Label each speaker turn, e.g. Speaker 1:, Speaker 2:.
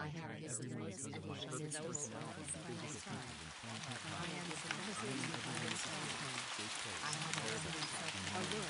Speaker 1: I have his serious editions in those novels by. this time. I am the simplicity of his time. I have a little or a